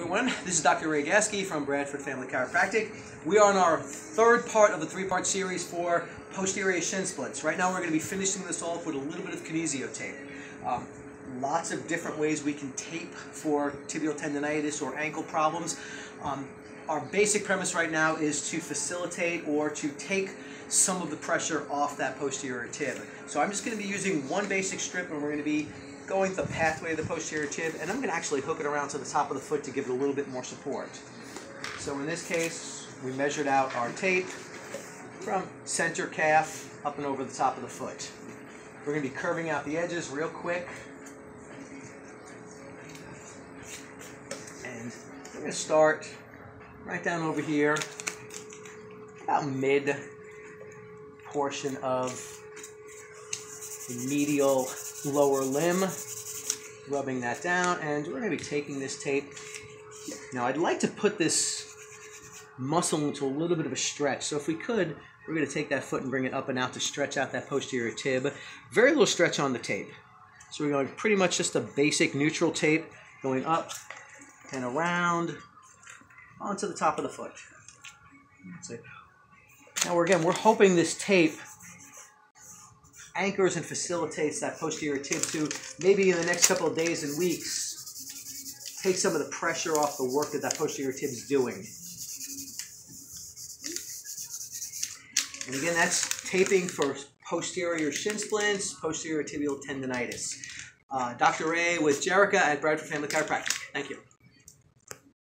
everyone. This is Dr. Ray Gasky from Bradford Family Chiropractic. We are on our third part of the three-part series for posterior shin splints. Right now we're going to be finishing this off with a little bit of kinesio tape. Um, lots of different ways we can tape for tibial tendonitis or ankle problems. Um, our basic premise right now is to facilitate or to take some of the pressure off that posterior tib. So I'm just going to be using one basic strip and we're going to be going the pathway of the posterior tib and I'm going to actually hook it around to the top of the foot to give it a little bit more support. So in this case, we measured out our tape from center calf up and over the top of the foot. We're going to be curving out the edges real quick. And we're going to start right down over here, about mid portion of the medial lower limb, rubbing that down, and we're going to be taking this tape. Now, I'd like to put this muscle into a little bit of a stretch. So if we could, we're going to take that foot and bring it up and out to stretch out that posterior tib. Very little stretch on the tape. So we're going pretty much just a basic neutral tape going up and around onto the top of the foot. Now, we're, again, we're hoping this tape anchors and facilitates that posterior tib to maybe in the next couple of days and weeks take some of the pressure off the work that that posterior tib is doing. And again, that's taping for posterior shin splints, posterior tibial tendonitis. Uh, Dr. Ray with Jerica at Bradford Family Chiropractic. Thank you.